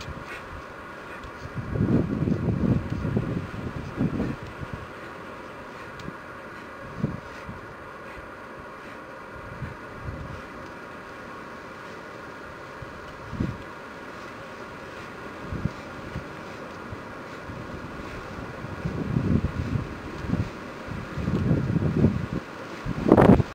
え?